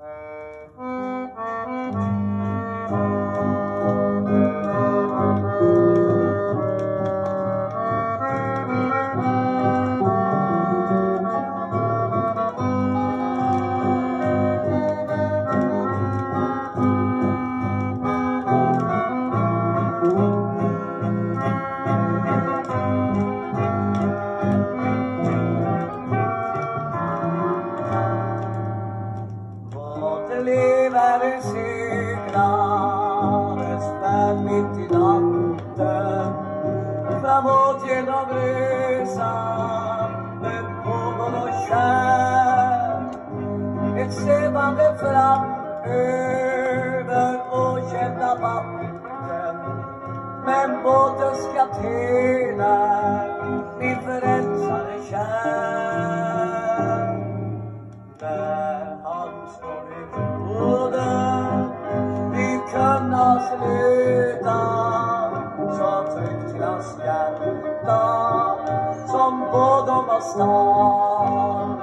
Uh, överlevare segrades färd mitt i natten framåt genom resandet pågår och kär ett svävande framöver okända vatten men båtens kaptener inför dag som båda var snar.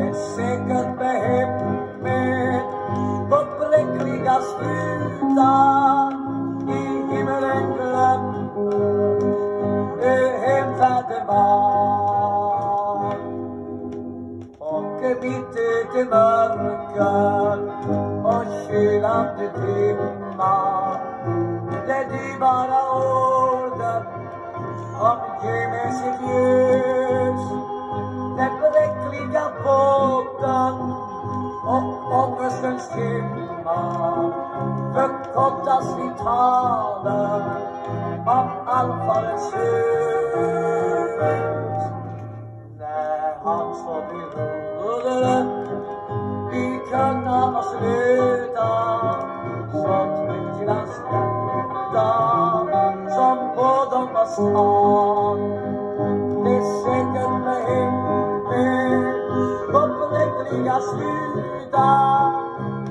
Ett säkert behäpp med uppräckliga skutar i himmelen glömt hemfärden var. Och mitt ute i mörker och kylande timmar, det dyrbara år omge mig sitt ljus. Den bräckliga båten och ångestens timmar förkortas i talen om alfarens hus. När han så berörde vi kunna och luta så tryggt till hans hjärta som på dem var snar. jag sluta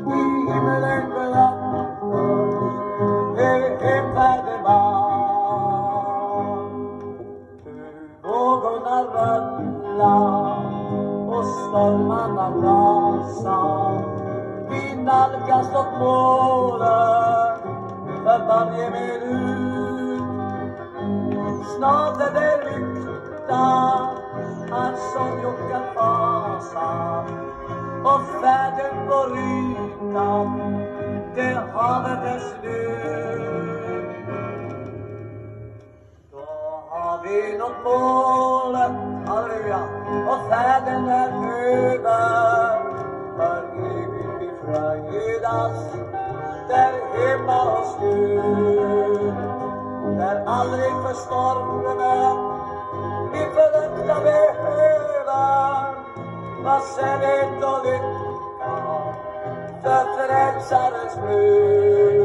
i himlen glatt och hemfärden var. Vågorna rullar och stormarna rasar. Vi nalkas åt målet för varje minut. Snart är det lykta, att som gjort kan fara Karlshamn och färden på rutan, det havet är slut. Då har vi nått målet, halleluja, och färden är över. För nu vill vi fröjdas där hemma hos Gud, där aldrig för stormen senator, the threats are as.